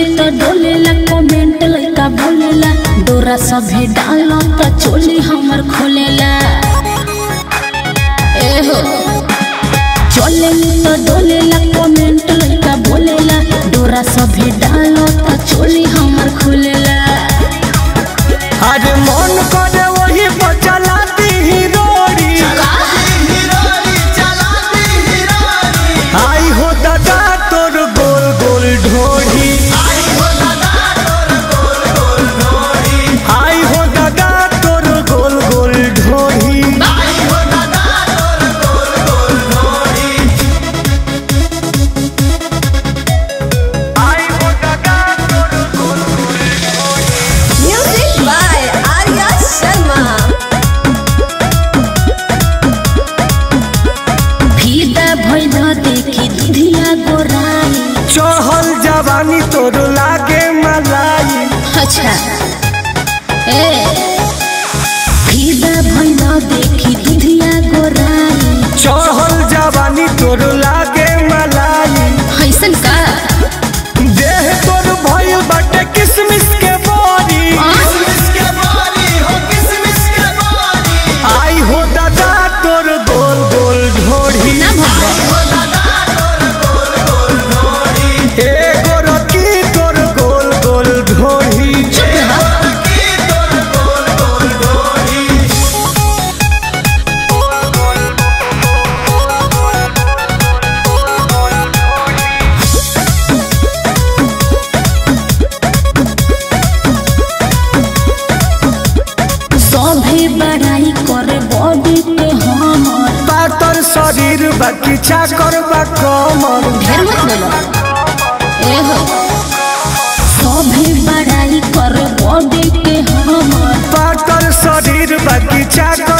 में तो डोलेला कमेंट लइका बोलेला, डोरा सभे डालो तो चोली हमर खोलेला। एहो। चोले में तो डोलेला कमेंट लइका बोलेला, डोरा सभे डालो तो चोली हमर खोलेला। अरे देखी दुधिया गोराई चहल जवानी तोर लागे मलाई। अच्छा। ए। फीदा भइल देखी बड़ाई करे बॉडी पे हम पातर शरीर बाकी चाकर बा कमर ढेर मत बोलो। ए हो। सभी बड़ाई करे बॉडी पे हम पातर शरीर बाकी चाकर